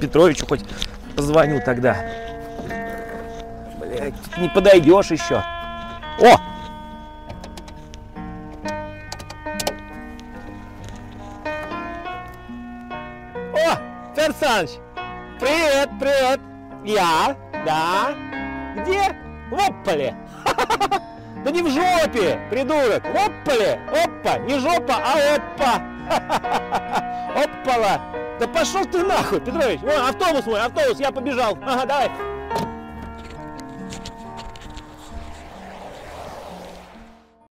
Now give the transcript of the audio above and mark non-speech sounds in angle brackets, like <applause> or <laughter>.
Петровичу хоть позвоню тогда. Не подойдешь еще. О! О, Федор! Привет, привет! Я? Да? Где? В Опполе! <laughs> Да не в жопе, придурок! Опполе! Опа! Не жопа, а оппа! <laughs> Оппала! Да пошел ты нахуй, Петрович! Вон, автобус мой, автобус, я побежал. Ага, давай.